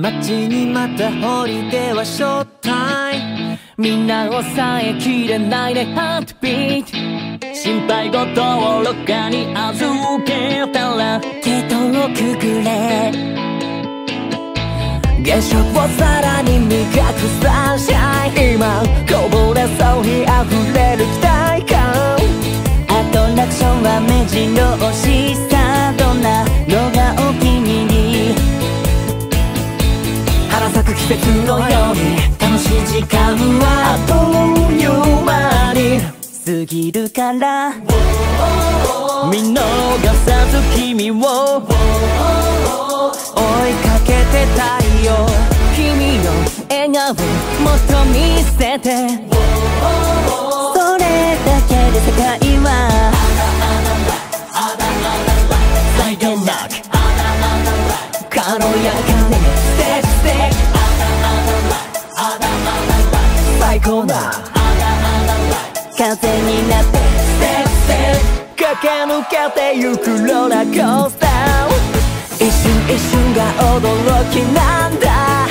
街にまた降りてはショータイム。みんなを抑えきれないねハートビート心配事を廊下に預けたら。人をくくれ。現象をさらに磨くサンシャイン。ぎるから見逃さず君を。追いかけてたいよ君の笑顔もっと見せて。それだけで世界は抜けてゆくローラーコースター一瞬一瞬が驚きなんだ。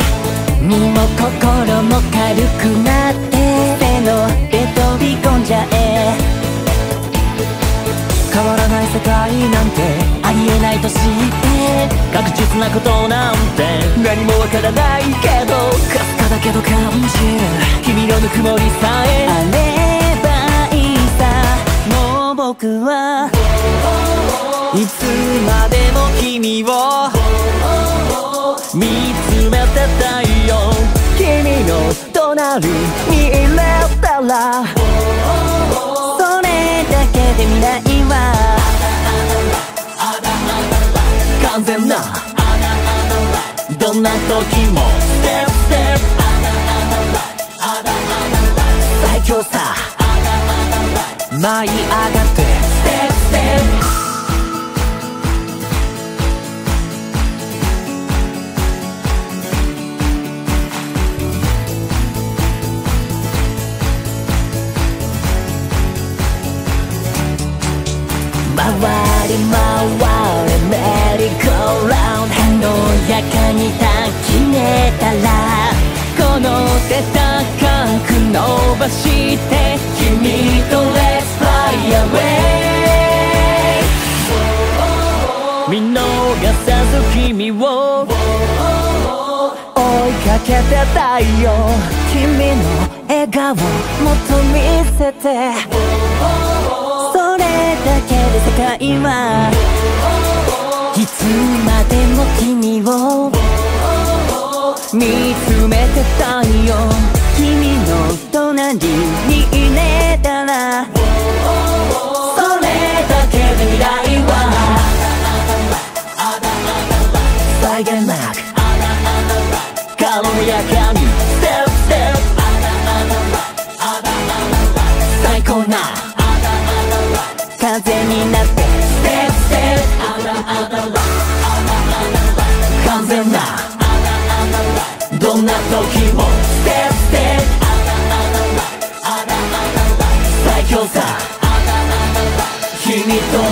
身も心も軽くなって。手ので飛び込んじゃえ。変わらない世界なんてありえないと知って。確実なことなんて。何もわからないけど。かすかだけど感じる君のぬくもりさえあればいいさ。もう僕は君を。見つめてたいよ。君の隣にいれたら。それだけで未来は。完全な。どんな時も。ステップステップ。最強さ。舞い上がって。回れメリーゴーラウンド軽やかに抱きめたらこの手高く伸ばして君と Let's fly away 見逃さず君を追いかけてたいよ君の笑顔もっと見せてけで世界はいつまでも君を見つめてたいよ。君の隣にいれたら。それだけで未来は。際限なく。軽やかにステップステップ最高な完全などんな時もステップステップ最強さ君と